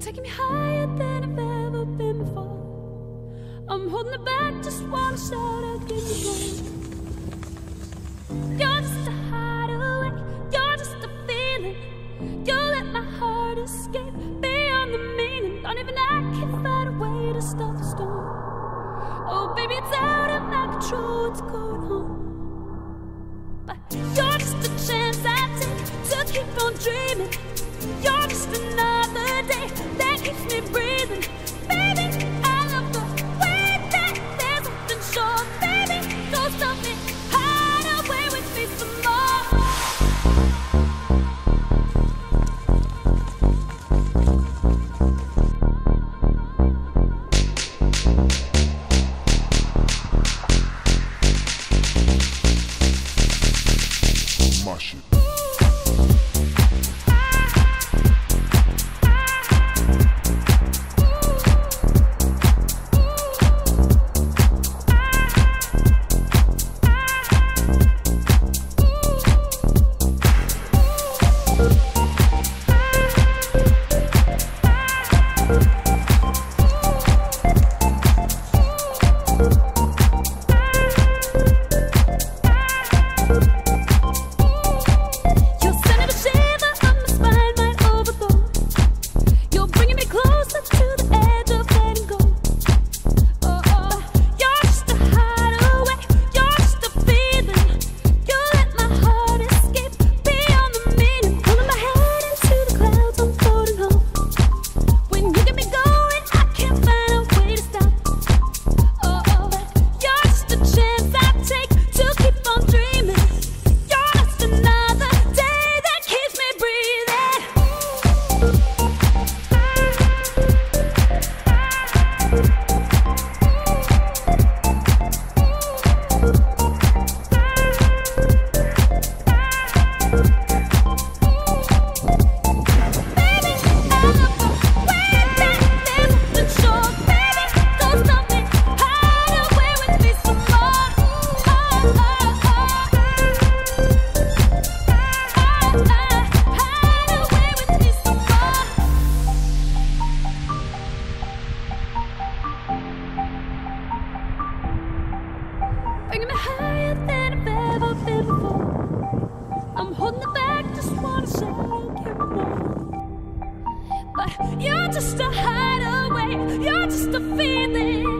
Taking me higher than I've ever been before. I'm holding it back, just wanna shout out, give me more. You're just a hideaway, you're just a feeling. You let my heart escape beyond the meaning. Don't even I can find a way to stop the storm. Oh, baby, it's out of my control, what's going on? But you're just a chance I take to keep on dreaming. My shit. Me higher than I've ever been before. I'm holding back, just wanna give more. But you're just a hideaway, you're just a feeling.